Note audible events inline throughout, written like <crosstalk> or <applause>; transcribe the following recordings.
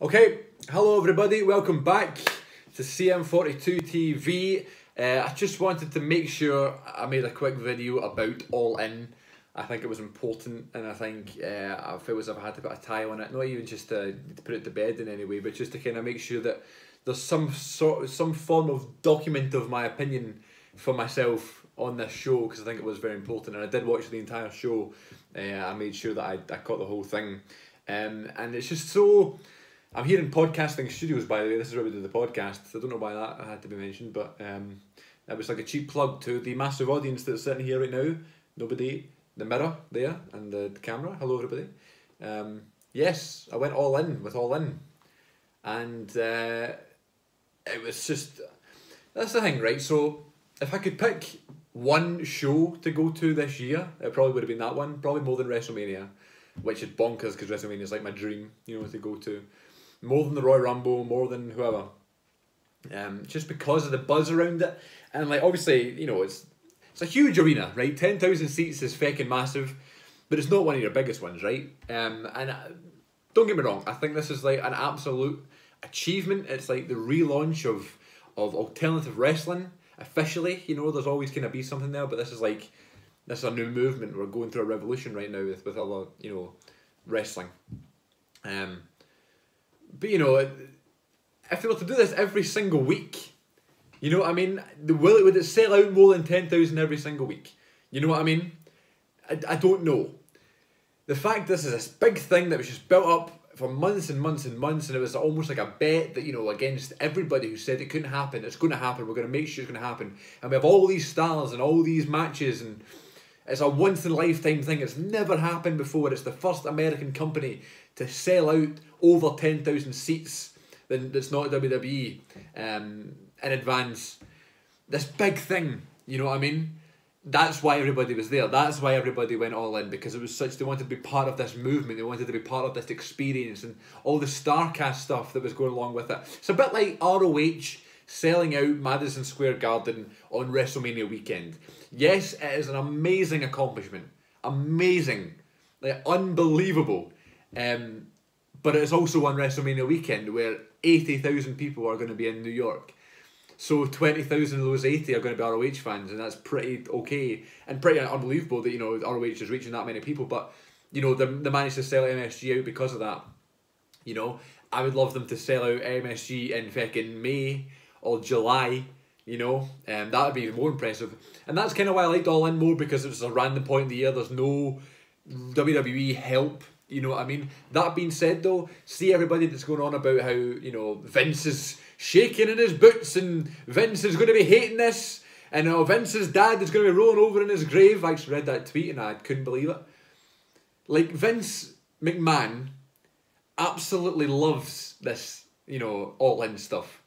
Okay, hello everybody, welcome back to CM42 TV. Uh, I just wanted to make sure I made a quick video about All In. I think it was important, and I think uh, I felt as if I had to put a tie on it. Not even just to, to put it to bed in any way, but just to kind of make sure that there's some sort of some form of document of my opinion for myself on this show because I think it was very important, and I did watch the entire show. Uh, I made sure that I, I caught the whole thing, um, and it's just so I'm here in podcasting studios, by the way. This is where we do the podcast. I don't know why that had to be mentioned, but um, that was like a cheap plug to the massive audience that's sitting here right now. Nobody, the mirror there, and the, camera. Hello, everybody. Um, yes, I went all in with All In, and uh, it was just that's the thing, right? So if I could pick one show to go to this year, it probably would have been that one. Probably more than WrestleMania, which is bonkers because WrestleMania is like my dream, you know, to go to more than the Royal Rumble, more than whoever. Um, just because of the buzz around it, and like obviously, you know, it's it's a huge arena, right? Ten thousand seats is fucking massive, but it's not one of your biggest ones, right? Um, and uh, don't get me wrong, I think this is like an absolute achievement. It's like the relaunch of of alternative wrestling officially. You know, there's always gonna be something there, but this is like this is a new movement. We're going through a revolution right now with with a lot, you know, wrestling. Um, but you know, if they were to do this every single week, you know what I mean? The will it would it sell out more than ten thousand every single week? You know what I mean? I, I don't know. The fact this is this big thing that was just built up for months and months and months, and it was almost like a bet that you know against everybody who said it couldn't happen. It's going to happen. We're going to make sure it's going to happen. And we have all these stars and all these matches, and it's a once in a lifetime thing. It's never happened before. It's the first American company to sell out over 10,000 seats that's not WWE um, in advance. This big thing, you know what I mean? That's why everybody was there. That's why everybody went all in because it was such. They wanted to be part of this movement. They wanted to be part of this experience and all the Starcast stuff that was going along with it. It's a bit like ROH selling out Madison Square Garden on WrestleMania weekend. Yes, it is an amazing accomplishment. Amazing, like unbelievable. Um, but it's also on WrestleMania weekend where 80,000 people are going to be in New York. So 20,000 of those 80 are going to be ROH fans, and that's pretty okay and pretty unbelievable that, you know, ROH is reaching that many people. But, you know, they, they managed to sell MSG out because of that. You know, I would love them to sell out MSG in fucking May or July, you know, and um, that would be even more impressive. And that's kind of why I liked All In more because it was a random point in the year. There's no WWE help you know what I mean? That being said, though, see everybody that's going on about how, you know, Vince is shaking in his boots and Vince is going to be hating this and oh, Vince's dad is going to be rolling over in his grave. I just read that tweet and I couldn't believe it. Like, Vince McMahon absolutely loves this, you know, all in stuff.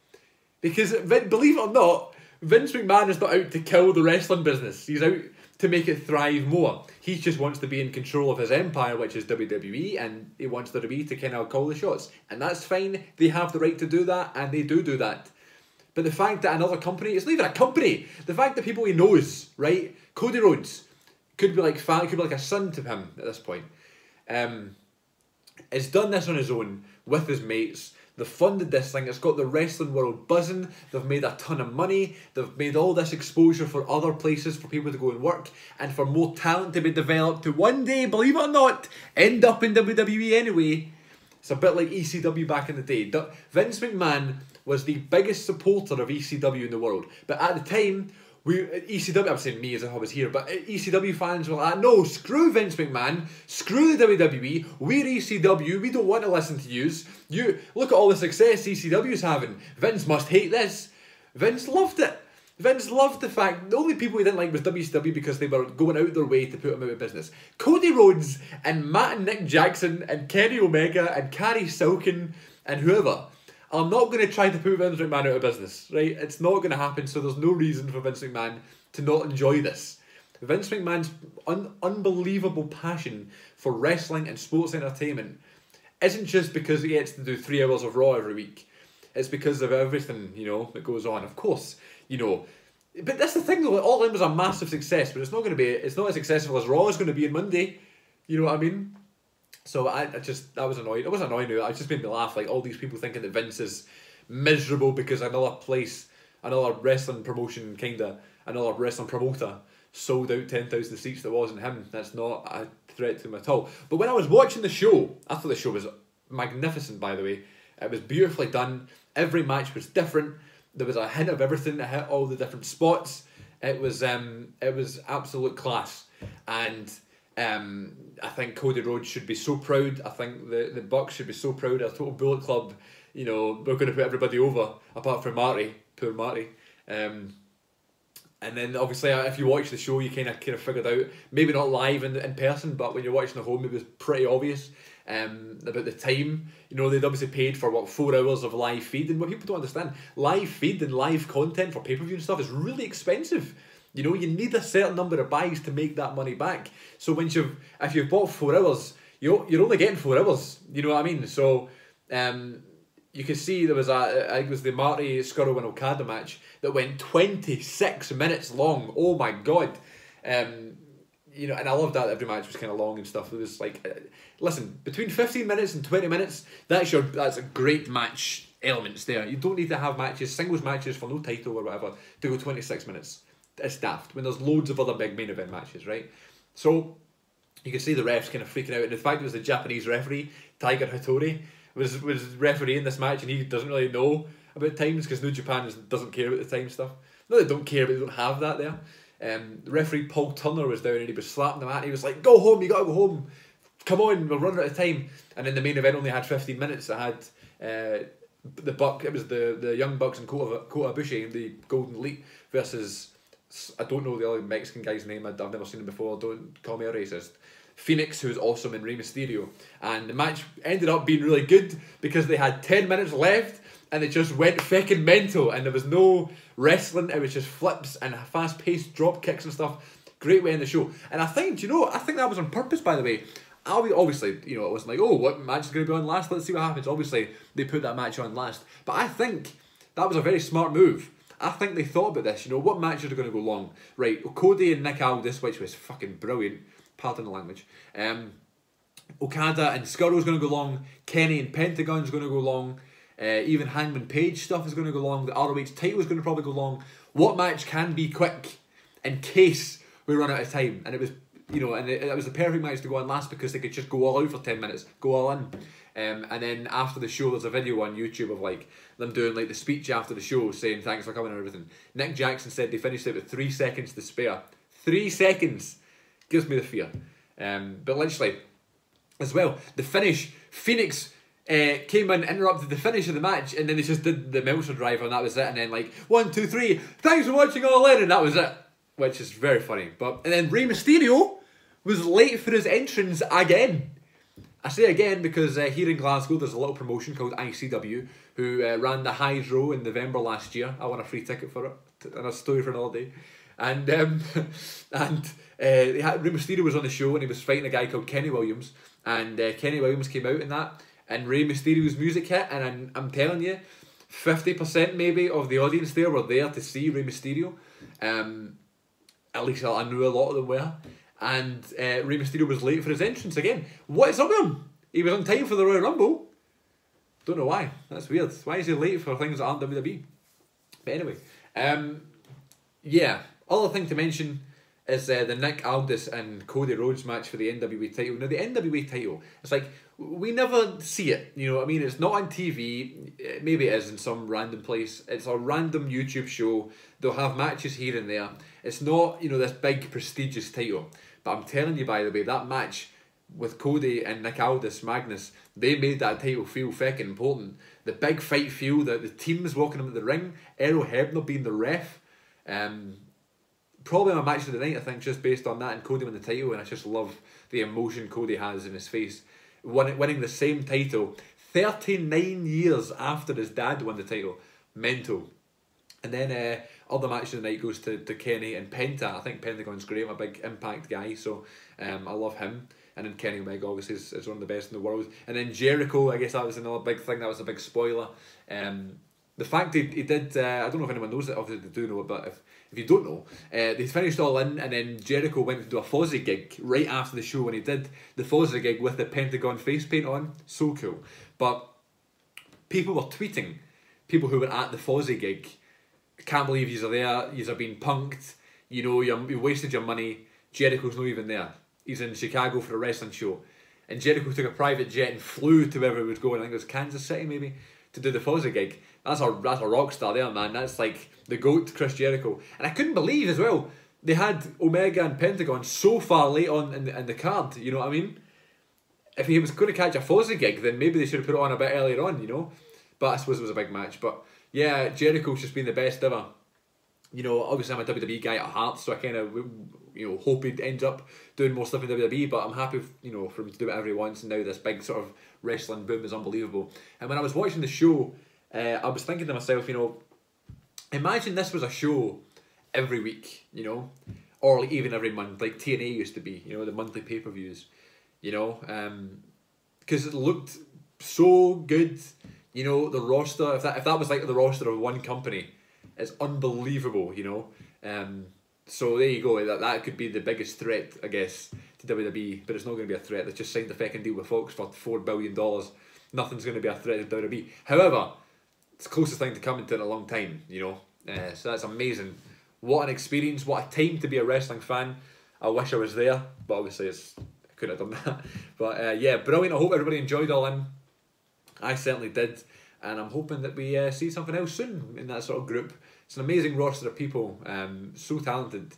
Because, believe it or not, Vince McMahon is not out to kill the wrestling business. He's out to make it thrive more. He just wants to be in control of his empire, which is WWE, and he wants WWE to kind of call the shots. And that's fine. They have the right to do that, and they do do that. But the fact that another company, it's not even a company, the fact that people he knows, right? Cody Rhodes could be like could be like a son to him at this point. Um, has done this on his own with his mates They've funded this thing. It's got the wrestling world buzzing. They've made a ton of money. They've made all this exposure for other places for people to go and work and for more talent to be developed to one day, believe it or not, end up in WWE anyway. It's a bit like ECW back in the day. Vince McMahon was the biggest supporter of ECW in the world. But at the time, we ECW. I'm saying me as if I was here, but uh, ECW fans were like, uh, "No, screw Vince McMahon, screw the WWE. We're ECW. We don't want to listen to yous. You look at all the success ECW's having. Vince must hate this. Vince loved it. Vince loved the fact the only people he didn't like was WCW because they were going out their way to put him out of business. Cody Rhodes and Matt and Nick Jackson and Kenny Omega and Cary Silkin and whoever I'm not going to try to put Vince McMahon out of business, right? It's not going to happen, so there's no reason for Vince McMahon to not enjoy this. Vince McMahon's un- unbelievable passion for wrestling and sports entertainment isn't just because he gets to do three hours of Raw every week. It's because of everything, you know, that goes on. Of course, you know, but that's the thing though. All In was a massive success, but it's not going to be. It's not as successful as Raw is going to be on Monday. You know what I mean? So I, I just that was annoying. It wasn't annoying. It just made me laugh. Like all these people thinking that Vince is miserable because another place, another wrestling promotion, kinda another wrestling promoter sold out ten thousand seats that wasn't him. That's not a threat to him at all. But when I was watching the show, I thought the show was magnificent. By the way, it was beautifully done. Every match was different. There was a hint of everything. It hit all the different spots. It was um it was absolute class, and um I think Cody Rhodes should be so proud. I think the the Bucks should be so proud. A Total Bullet Club, you know, we're going to put everybody over apart from Marty, poor Marty. Um, and then obviously uh, if you watch the show, you kind of kind of figured out maybe not live in in person, but when you're watching at home, it was pretty obvious um, about the time. You know, they'd obviously paid for what four hours of live feed, and what people don't understand, live feed and live content for pay per view and stuff is really expensive. You know, you need a certain number of buys to make that money back. So once you've if you've bought four hours, you you're only getting four hours. You know what I mean? So um, you can see there was a it was the Marty Scurll and Okada match that went twenty six minutes long. Oh my god. Um, you know, and I love that every match was kind of long and stuff. It was like, uh, listen, between fifteen minutes and twenty minutes, that's your that's a great match elements there. You don't need to have matches, singles matches for no title or whatever, to go twenty six minutes. It's daft when there's loads of other big main event matches, right? So you can see the refs kind of freaking out, and in fact, it was the Japanese referee Tiger Hattori was was refereeing this match, and he doesn't really know about times because New Japan doesn't care about the time stuff. No, they don't care, but they don't have that there. Um, the referee Paul Turner was down and he was slapping the mat. He was like, "Go home! You gotta go home! Come on, we're running out of time." And then the main event only had fifteen minutes. It had uh, the buck. It was the the young bucks and Kota Kota Ibushi, the Golden Elite versus I don't know the other Mexican guy's name. I've never seen him before. Don't call me a racist. Fenix, who was awesome in Rey Mysterio, and the match ended up being really good because they had ten minutes left and it just went fucking mental and there was no wrestling it was just flips and fast paced drop kicks and stuff great way in the show and I think you know I think that was on purpose by the way I'll be obviously you know it wasn't like oh what match is going to be on last let's see what happens obviously they put that match on last but I think that was a very smart move I think they thought about this you know what matches are going to go long right Cody and Nick Aldis which was fucking brilliant pardon the language um, Okada and Scurll's going to go long Kenny and Pentagon's going to go long uh, even Hangman Page stuff is going to go long. The ROH title is going to probably go long. What match can be quick in case we run out of time? And it was, you know, and it, it was the perfect match to go on last because they could just go all out for 10 minutes, go all in. Um, and then after the show, there's a video on YouTube of like them doing like the speech after the show saying thanks for coming and everything. Nick Jackson said they finished it with three seconds to spare. Three seconds gives me the fear. Um, but literally, as well, the finish, Fenix uh, came in, interrupted the finish of the match, and then they just did the Meltzer driver, and that was it. And then like one, two, three, thanks for watching all in, and that was it, which is very funny. But and then Rey Mysterio was late for his entrance again. I say again because uh, here in Glasgow there's a little promotion called ICW who uh, ran the Hydro in November last year. I won a free ticket for it, and a story for another day. And um, <laughs> and uh, had, Rey Mysterio was on the show and he was fighting a guy called Kenny Williams, and uh, Kenny Williams came out in that and Rey Mysterio's music hit, and I'm, I'm telling you, 50% maybe of the audience there were there to see Rey Mysterio. Um, at least I knew a lot of them were. And uh, Rey Mysterio was late for his entrance again. What is up with him? He was on time for the Royal Rumble. Don't know why. That's weird. Why is he late for things that aren't WWE? But anyway, um, yeah. Other thing to mention is uh, the Nick Aldis and Cody Rhodes match for the NWA title. Now the NWA title, it's like we never see it. You know what I mean? It's not on TV. Maybe it is in some random place. It's a random YouTube show. They'll have matches here and there. It's not you know this big prestigious title. But I'm telling you, by the way, that match with Cody and Nick Aldis Magnus, they made that title feel fucking important. The big fight feel that the teams walking into the ring, Earl Hebner being the ref. Um, probably my match of the night, I think, just based on that and Cody won the title, and I just love the emotion Cody has in his face won, winning the same title 39 years after his dad won the title. Mental. And then uh, other match of the night goes to, to Kenny and Penta. I think Pentagon's great. I'm a big Impact guy, so um, I love him. And then Kenny Omega obviously is, is one of the best in the world. And then Jericho, I guess that was another big thing. That was a big spoiler. Um, the fact he, he did, uh, I don't know if anyone knows it, obviously they do know it, but if, if you don't know, uh, they finished all in and then Jericho went to do a Fozzy gig right after the show when he did the Fozzy gig with the Pentagon face paint on. So cool. But people were tweeting, people who were at the Fozzy gig, can't believe you're there, you're being punked, you know, you you wasted your money, Jericho's not even there. He's in Chicago for a wrestling show. And Jericho took a private jet and flew to wherever he was going, I think it was Kansas City maybe, to do the Fozzy gig. That's a, that's a rock star there, man. That's like the GOAT, Chris Jericho. And I couldn't believe as well, they had Omega and Pentagon so far late on in the, in the card, you know what I mean? If he was going to catch a Fozzy gig, then maybe they should have put it on a bit earlier on, you know? But I suppose it was a big match. But yeah, Jericho's just been the best ever. You know, obviously I'm a WWE guy at heart, so I kind of you know hope he ends up doing more stuff in WWE. But I'm happy, you know, for him to do whatever he wants. And now this big sort of wrestling boom is unbelievable. And when I was watching the show, uh, I was thinking to myself, you know, imagine this was a show every week, you know, or like even every month, like TNA used to be, you know, the monthly pay per views, you know, because um, it looked so good you know, the roster, if that if that was like the roster of one company, it's unbelievable, you know. Um, so there you go. That that could be the biggest threat, I guess, to WWE. But it's not going to be a threat. They just signed a fucking deal with Fox for four billion dollars. Nothing's going to be a threat to WWE. However, it's the closest thing to coming to in a long time. You know, uh, so that's amazing. What an experience! What a time to be a wrestling fan. I wish I was there, but obviously it's I couldn't have done <laughs> that. But uh, yeah, brilliant. I hope everybody enjoyed all in. I certainly did, and I'm hoping that we uh, see something else soon in that sort of group. It's an amazing roster of people, um, so talented,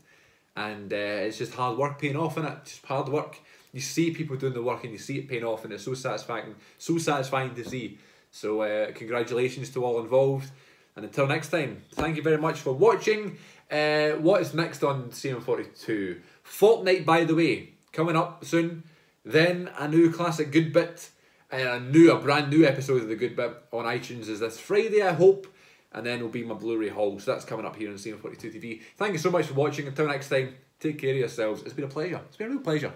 and uh, it's just hard work paying off in it. Just hard work. You see people doing the work, and you see it paying off, and it's so satisfying, so satisfying to see. So uh, congratulations to all involved, and until next time, thank you very much for watching. Uh, what is next on CM42? Fortnite, by the way, coming up soon. Then a new classic good bit a new, a brand new episode of The Good Bit on iTunes is this Friday, I hope. And then will be my Blu-ray haul. So that's coming up here on CM42 TV. Thank you so much for watching. Until next time, take care of yourselves. It's been a pleasure. It's been a real pleasure.